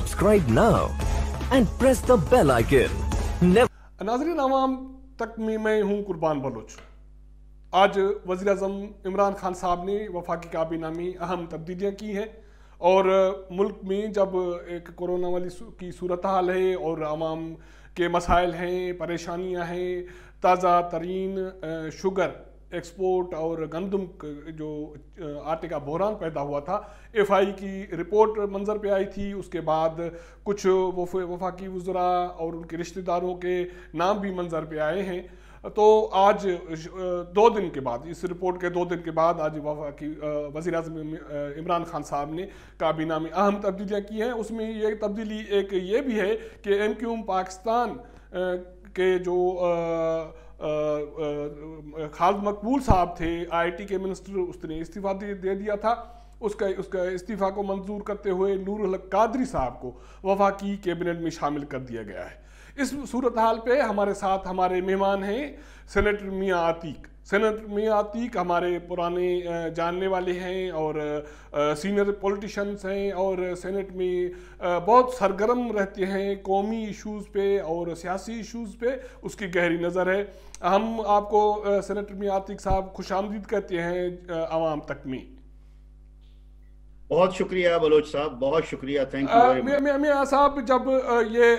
Subscribe now and press the bell icon ناظرین، عوام تک میں میں ہوں قربان بلوچ۔ آج وزیراعظم عمران خان صاحب نے وفاقی کابینہ میں اہم تبدیلیاں کی ہیں اور ملک میں جب ایک کورونا والی کی صورتحال ہے اور عوام کے مسائل ہیں، پریشانیاں ہیں، تازہ ترین شوگر ایکسپورٹ اور گندم جو آٹے کا بحران پیدا ہوا تھا ایف آئی کی رپورٹ منظر پہ آئی تھی۔ اس کے بعد کچھ وفاقی وزراء اور ان کے رشتہ داروں کے نام بھی منظر پہ آئے ہیں۔ تو آج دو دن کے بعد، اس رپورٹ کے دو دن کے بعد آج وفاقی وزیر اعظم عمران خان صاحب نے کابینہ میں اہم تبدیلیاں کی ہیں۔ اس میں یہ تبدیلی ایک یہ بھی ہے کہ ایم کیوم پاکستان کے جو خالد مقبول صاحب تھے آئی ٹی کے منسٹر اس نے استعفیٰ دے دیا تھا اس کا اس کا استعفیٰ کو منظور کرتے ہوئے نور الحق قادری صاحب کو وفاقی کیبنٹ میں شامل کر دیا گیا ہے اس صورتحال پہ ہمارے ساتھ ہمارے مہمان ہیں سینیٹر میاں عتیق سینٹ میں آتیق ہمارے پرانے جاننے والے ہیں اور سینئر پولٹیشنز ہیں اور سینٹ میں بہت سرگرم رہتے ہیں قومی ایشوز پہ اور سیاسی ایشوز پہ، اس کی گہری نظر ہے۔ ہم آپ کو سینٹر میں آتیق صاحب خوش آمدید کہتے ہیں عوام تک میں۔ بہت شکریہ بلوچ صاحب بہت شکریہ تھینک یو میاں صاحب جب یہ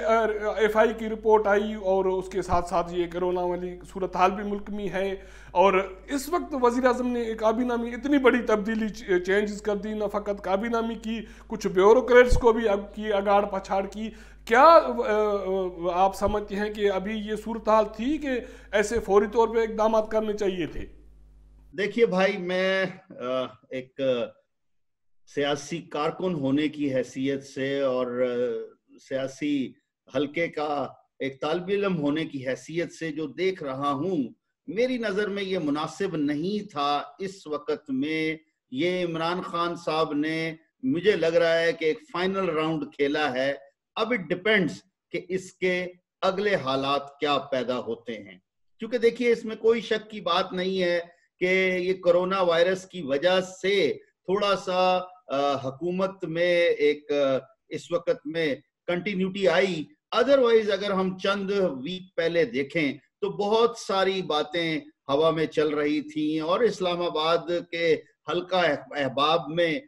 ایف آئی کی رپورٹ آئی اور اس کے ساتھ ساتھ یہ کرونا والی صورتحال بھی ملک میں ہے اور اس وقت وزیر اعظم نے کابینہ میں اتنی بڑی تبدیلی چینجز کر دی نہ فقط کابینہ میں کی کچھ بیوروکریٹس کو بھی اب کی اگاڑ پچھاڑ کی۔ کیا آپ سمجھتے ہیں کہ ابھی یہ صورتحال تھی کہ ایسے فوری طور پہ اقدامات کرنے چاہیے تھے؟ دیکھیے بھائی میں ایک سیاسی کارکن ہونے کی حیثیت سے اور سیاسی حلقے کا ایک طالب علم ہونے کی حیثیت سے جو دیکھ رہا ہوں، میری نظر میں یہ مناسب نہیں تھا۔ اس وقت میں یہ عمران خان صاحب نے مجھے لگ رہا ہے کہ ایک فائنل راؤنڈ کھیلا ہے۔ اب اٹ ڈپینڈس کہ اس کے اگلے حالات کیا پیدا ہوتے ہیں۔ کیونکہ دیکھیے، اس میں کوئی شک کی بات نہیں ہے کہ یہ کرونا وائرس کی وجہ سے تھوڑا سا حکومت میں ایک اس وقت میں کنٹینیوٹی آئی۔ ادروائز اگر ہم چند ویک پہلے دیکھیں تو بہت ساری باتیں ہوا میں چل رہی تھیں اور اسلام آباد کے حلقہ احباب میں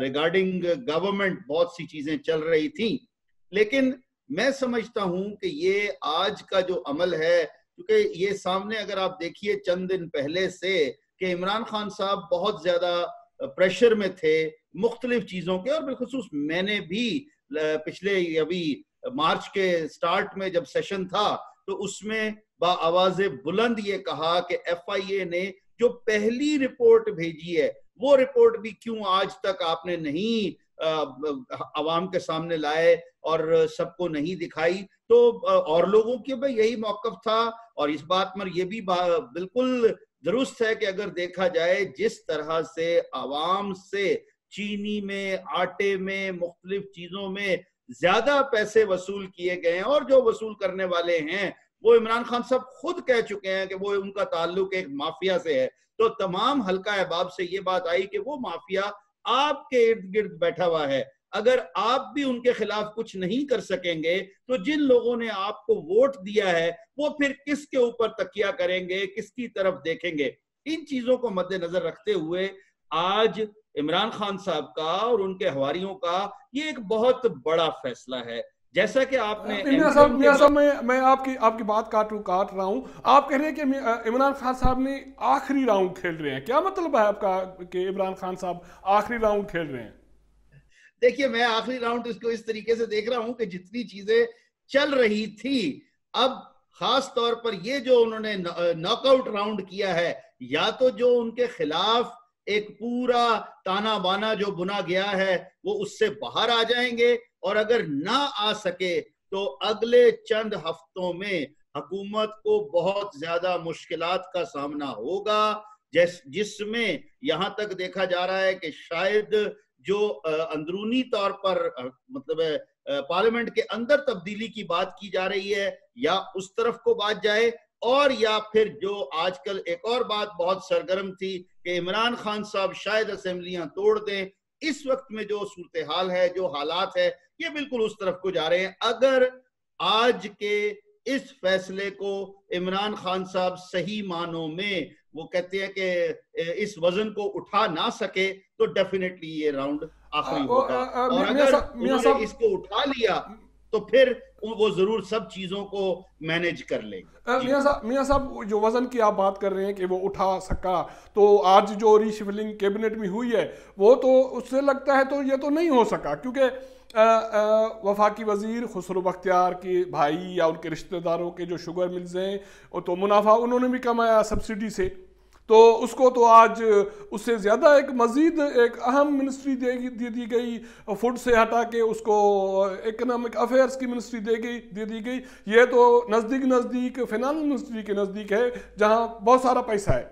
ریگارڈنگ گورنمنٹ بہت سی چیزیں چل رہی تھیں۔ لیکن میں سمجھتا ہوں کہ یہ آج کا جو عمل ہے، کیونکہ یہ سامنے اگر آپ دیکھیے چند دن پہلے سے کہ عمران خان صاحب بہت زیادہ پریشر میں تھے، مختلف چیزوں کے، اور بالخصوص میں نے بھی پچھلے ابھی مارچ کے سٹارٹ میں جب سیشن تھا، تو اس میں با آواز بلند یہ کہا کہ ایف آئی اے نے جو پہلی رپورٹ بھیجی ہے، وہ رپورٹ بھی کیوں آج تک آپ نے نہیں عوام کے سامنے لائے اور سب کو نہیں دکھائی؟ تو اور لوگوں کے بھی یہی موقف تھا، اور اس بات پر یہ بھی بالکل درست ہے کہ اگر دیکھا جائے جس طرح سے عوام سے چینی میں، آٹے میں، مختلف چیزوں میں زیادہ پیسے وصول کیے گئے ہیں اور جو وصول کرنے والے ہیں، وہ عمران خان صاحب خود کہہ چکے ہیں کہ وہ ان کا تعلق ایک مافیا سے ہے۔ تو تمام حلقہ احباب سے یہ بات آئی کہ وہ مافیا آپ کے ارد گرد بیٹھا ہوا ہے۔ اگر آپ بھی ان کے خلاف کچھ نہیں کر سکیں گے تو جن لوگوں نے آپ کو ووٹ دیا ہے وہ پھر کس کے اوپر تکیہ کریں گے کس کی طرف دیکھیں گے؟ ان چیزوں کو مد نظر رکھتے ہوئے آج عمران خان صاحب کا اور ان کے ہواریوں کا یہ ایک بہت بڑا فیصلہ ہے۔ جیسا کہ آپ نے میں میں آپ کی آپ کی بات کاٹ کاٹ رہا ہوں۔ آپ کہہ رہے ہیں کہ عمران خان صاحب نے آخری راؤنڈ کھیل رہے ہیں۔ کیا مطلب ہے آپ کا کہ عمران خان صاحب آخری راؤنڈ کھیل رہے ہیں؟ دیکھیے، میں آخری راؤنڈ اس کو اس طریقے سے دیکھ رہا ہوں کہ جتنی چیزیں چل رہی تھی، اب خاص طور پر یہ جو انہوں نے ناک آؤٹ راؤنڈ کیا ہے، یا تو جو ان کے خلاف ایک پورا تانا بانا جو بنا گیا ہے، وہ اس سے باہر آ جائیں گے اور اگر نہ آ سکے تو اگلے چند ہفتوں میں حکومت کو بہت زیادہ مشکلات کا سامنا ہوگا، جس جس میں یہاں تک دیکھا جا رہا ہے کہ شاید جو اندرونی طور پر مطلب ہے پارلیمنٹ کے اندر تبدیلی کی بات کی جا رہی ہے، یا اس طرف کو بات جائے، اور یا پھر جو آج کل ایک اور بات بہت سرگرم تھی کہ عمران خان صاحب شاید اسمبلیاں توڑ دیں، اس وقت میں جو صورتحال ہے، جو حالات ہے یہ بالکل اس طرف کو جا رہے ہیں۔ اگر آج کے اس فیصلے کو عمران خان صاحب صحیح معنوں میں وہ کہتے ہیں کہ اس وزن کو اٹھا نہ سکے تو ڈیفینیٹلی یہ راؤنڈ آخری ہوگا اور اگر انہوں نے اس کو اٹھا لیا تو پھر وہ ضرور سب چیزوں کو مینج کر لیں جی۔ میاں صاحب جو وزن کی آپ بات کر رہے ہیں کہ وہ اٹھا سکا تو آج جو ریشفلنگ کیبنٹ میں ہوئی ہے وہ تو اس سے لگتا ہے تو یہ تو نہیں ہو سکا کیونکہ وفاقی وزیر، خسرو بختیار کے بھائی یا ان کے رشتہ داروں کے جو شوگر ملز ہیں تو منافع انہوں نے بھی کمایا سبسڈی سے۔ تو اس کو تو آج اس سے زیادہ ایک مزید ایک اہم منسٹری دے دی گئی۔ فوڈ سے ہٹا کے اس کو اکنامک افیئرس کی منسٹری دے گئی، دے دی گئی۔ یہ تو نزدیک نزدیک فینانس منسٹری کے نزدیک ہے، جہاں بہت سارا پیسہ ہے۔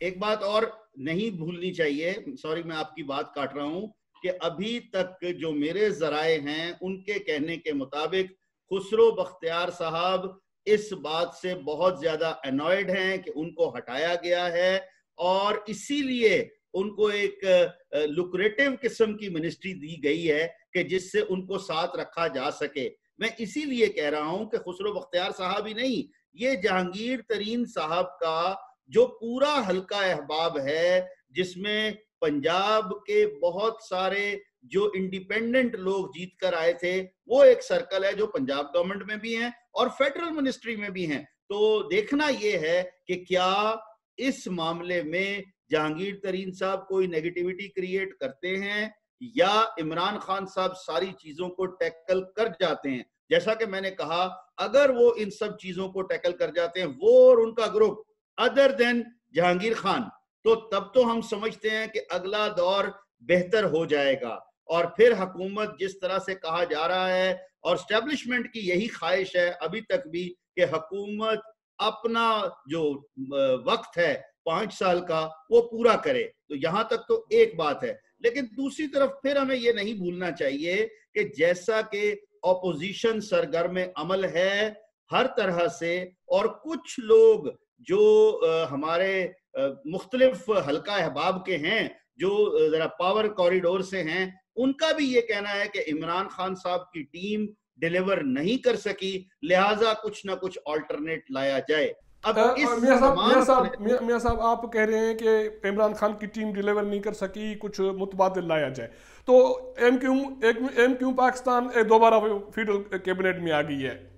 ایک بات اور نہیں بھولنی چاہیے۔ سوری، میں آپ کی بات کاٹ رہا ہوں۔ کہ ابھی تک جو میرے ذرائع ہیں، ان کے کہنے کے مطابق خسرو بختیار صاحب اس بات سے بہت زیادہ انوائڈ ہیں کہ ان کو ہٹایا گیا ہے اور اسی لیے ان کو ایک لکریٹو قسم کی منسٹری دی گئی ہے کہ جس سے ان کو ساتھ رکھا جا سکے۔ میں اسی لیے کہہ رہا ہوں کہ خسرو بختیار صاحب ہی نہیں، یہ جہانگیر ترین صاحب کا جو پورا حلقہ احباب ہے، جس میں پنجاب کے بہت سارے جو انڈیپینڈنٹ لوگ جیت کر آئے تھے، وہ ایک سرکل ہے جو پنجاب گورنمنٹ میں بھی ہیں اور فیڈرل منسٹری میں بھی ہیں۔ تو دیکھنا یہ ہے کہ کیا اس معاملے میں جہانگیر ترین صاحب کوئی نیگیٹیوٹی کریٹ کرتے ہیں یا عمران خان صاحب ساری چیزوں کو ٹیکل کر جاتے ہیں؟ جیسا کہ میں نے کہا، اگر وہ ان سب چیزوں کو ٹیکل کر جاتے ہیں، وہ اور ان کا group other than Jahangir Khan تو تب تو ہم سمجھتے ہیں کہ اگلا دور بہتر ہو جائے گا۔ اور پھر حکومت جس طرح سے کہا جا رہا ہے اور اسٹیبلشمنٹ کی یہی خواہش ہے، ابھی تک بھی کہ حکومت اپنا جو وقت ہے پانچ سال کا، وہ پورا کرے۔ تو یہاں تک تو ایک بات ہے۔ لیکن دوسری طرف پھر ہمیں یہ نہیں بھولنا چاہیے کہ جیسا کہ اپوزیشن سرگرم عمل ہے ہر طرح سے اور کچھ لوگ جو ہمارے مختلف حلقہ احباب کے ہیں جو ذرا پاور کوریڈور سے ہیں ان کا بھی یہ کہنا ہے کہ عمران خان صاحب کی ٹیم ڈیلیور نہیں کر سکی لہٰذا کچھ نہ کچھ آلٹرنیٹ لایا جائے۔ اب میاں صاحب آپ کہہ رہے ہیں کہ عمران خان کی ٹیم ڈیلیور نہیں کر سکی کچھ متبادل لایا جائے۔ تو M Q M Q Pakistan دوبارہ فیڈرل کیبنٹ میں آ گئی ہے۔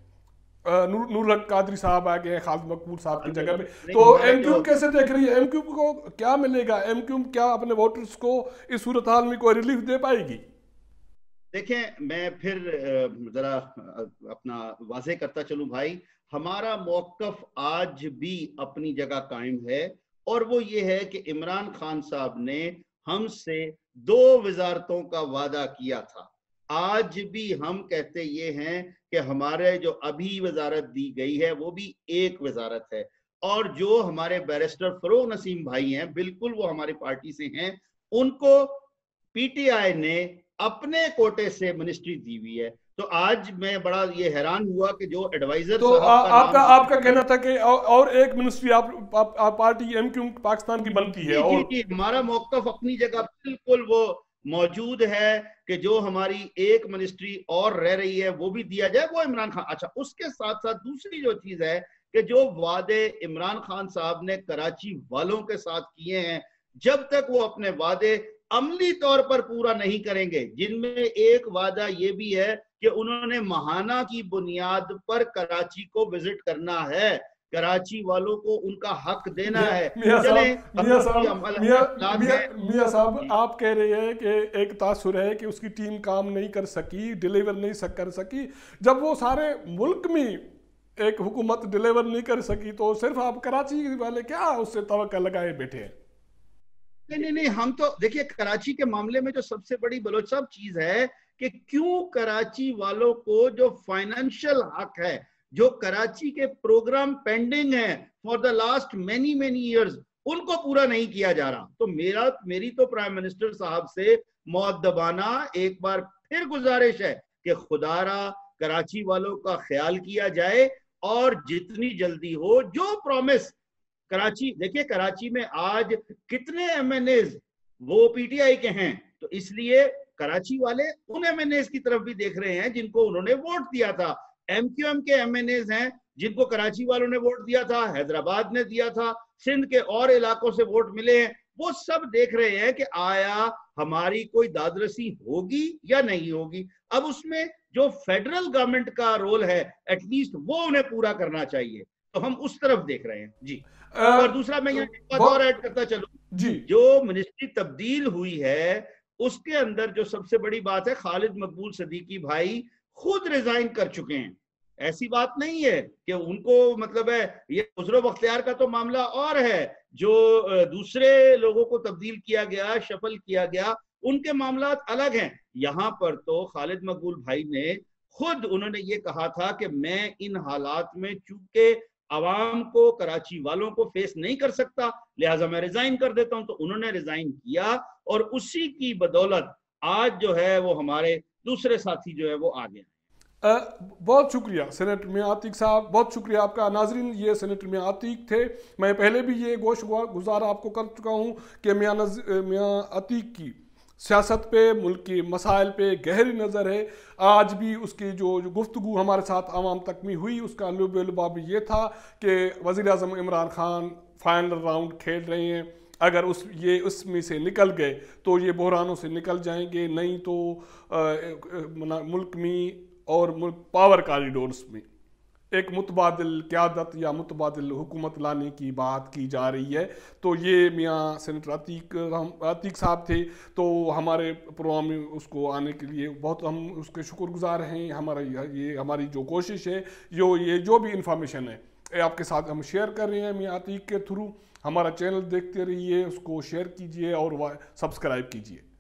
نور الحق قادری صاحب آ گئے خالد مقبول صاحب کی جگہ پہ۔ تو ایم کیو کیسے دیکھ رہی ہے؟ ایم کیو کو کیا ملے گا؟ ایم کیو کیا اپنے ووٹرز کو اس صورتحال میں کوئی ریلیف دے پائے گی؟ دیکھیں میں پھر ذرا اپنا واضح کرتا چلوں بھائی۔ ہمارا موقف آج بھی اپنی جگہ قائم ہے اور وہ یہ ہے کہ عمران خان صاحب نے ہم سے دو وزارتوں کا وعدہ کیا تھا۔ آج بھی ہم کہتے یہ ہیں کہ ہمارے جو ابھی وزارت دی گئی ہے وہ بھی ایک وزارت ہے۔ اور جو ہمارے بیرسٹر فروغ نسیم بھائی ہیں بالکل وہ ہماری پارٹی سے ہیں ان کو پی ٹی آئی نے اپنے کوٹے سے منسٹری دی ہوئی ہے۔ تو آج میں بڑا یہ حیران ہوا کہ جو ایڈوائزر تو آپ کا آپ کا کہنا تھا کہ اور ایک منسٹری آپ پارٹی ایم کیوں پاکستان کی بنتی ہے جی جی ہمارا موقف اپنی جگہ بالکل وہ موجود ہے کہ جو ہماری ایک منسٹری اور رہ رہی ہے، وہ بھی دیا جائے وہ عمران خان۔ اچھا اس کے ساتھ ساتھ دوسری جو چیز ہے کہ جو وعدے عمران خان صاحب نے کراچی والوں کے ساتھ کیے ہیں، جب تک وہ اپنے وعدے عملی طور پر پورا نہیں کریں گے، جن میں ایک وعدہ یہ بھی ہے کہ انہوں نے مہانہ کی بنیاد پر کراچی کو وزٹ کرنا ہے۔ کراچی والوں کو ان کا حق دینا ہے۔ میاں صاحب آپ کہہ رہے ہیں کہ ایک تاثر ہے کہ اس کی ٹیم کام نہیں کر سکی ڈیلیور نہیں کر سکی۔ جب وہ سارے ملک میں ایک حکومت ڈیلیور نہیں کر سکی تو صرف آپ کراچی والے کیا اس سے توقع لگائے بیٹھے ہیں؟ نہیں نہیں نہیں ہم تو دیکھیے کراچی کے معاملے میں جو سب سے بڑی بلوچ صاحب چیز ہے کہ کیوں کراچی والوں کو جو فائنینشل حق ہے جو کراچی کے پروگرام پینڈنگ ہیں for the last many many years ان کو پورا نہیں کیا جا رہا۔ تو میرا، میری تو پرائم منسٹر صاحب سے معدبانہ ایک بار پھر گزارش ہے کہ خدا را کراچی والوں کا خیال کیا جائے اور جتنی جلدی ہو، جو پرومس کراچی، دیکھیے کراچی میں آج کتنے ایم این ایز وہ پی ٹی آئی کے ہیں۔ تو اس لیے کراچی والے ان ایم این ایز کی طرف بھی دیکھ رہے ہیں جن کو انہوں نے ووٹ دیا تھا۔ ایم کیو ایم کے ایم این ایز ہیں جن کو کراچی والوں نے ووٹ دیا تھا حیدرآباد نے دیا تھا سندھ کے اور علاقوں سے ووٹ ملے ہیں۔ وہ سب دیکھ رہے ہیں کہ آیا ہماری کوئی دادرسی ہوگی یا نہیں ہوگی۔ اب اس میں جو فیڈرل گورنمنٹ کا رول ہے ایٹ لیسٹ وہ انہیں پورا کرنا چاہیے۔ تو ہم اس طرف دیکھ رہے ہیں۔ جی۔ اور دوسرا میں یہاں اور ایڈ کرتا چلوں۔ جی۔ جو منسٹری تبدیل ہوئی ہے اس کے اندر جو سب سے بڑی بات ہے خالد مقبول صدیقی بھائی خود ریزائن کر چکے ہیں۔ ایسی بات نہیں ہے کہ ان کو مطلب ہے، یہ عذر و بختیار کا تو معاملہ اور ہے۔ جو دوسرے لوگوں کو تبدیل کیا گیا، شفل کیا گیا، ان کے معاملات الگ ہیں۔ یہاں پر تو خالد مقبول بھائی نے خود انہوں نے یہ کہا تھا کہ میں ان حالات میں چونکہ عوام کو، کراچی والوں کو فیس نہیں کر سکتا، لہٰذا میں ریزائن کر دیتا ہوں۔ تو انہوں نے ریزائن کیا اور اسی کی بدولت آج جو ہے وہ ہمارے دوسرے ساتھی جو ہے وہ آگے بہت شکریہ سینیٹر میاں عتیق صاحب، بہت شکریہ آپ کا ناظرین، یہ سینیٹر میاں عتیق تھے۔ میں پہلے بھی یہ گوش گزار آپ کو کر چکا ہوں کہ میاں میاں عتیق کی سیاست پہ، ملک کی مسائل پہ گہری نظر ہے۔ آج بھی اس کی جو گفتگو ہمارے ساتھ عوام تک میں ہوئی، اس کا لب لباب یہ تھا کہ وزیر اعظم عمران خان فائنل راؤنڈ کھیل رہے ہیں۔ اگر اس یہ اس میں سے نکل گئے تو یہ بحرانوں سے نکل جائیں گے، نہیں تو ملک میں اور ملک پاور کاریڈورس میں۔ ایک متبادل قیادت یا متبادل حکومت لانے کی بات کی جا رہی ہے۔ تو یہ میاں سینٹر عتیق عتیق صاحب تھے۔ تو ہمارے پروگرام میں اس کو آنے کے لیے بہت ہم اس کے شکر گزار ہیں۔ ہمارا یہ ہماری جو کوشش ہے، جو یہ جو بھی انفارمیشن ہے آپ کے ساتھ ہم شیئر کر رہے ہیں میاں عتیق کے تھرو ہمارا چینل دیکھتے رہیے اس کو شیئر کیجیے اور سبسکرائب کیجیے